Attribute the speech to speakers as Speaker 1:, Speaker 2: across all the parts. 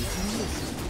Speaker 1: 이카는 게.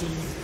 Speaker 1: team.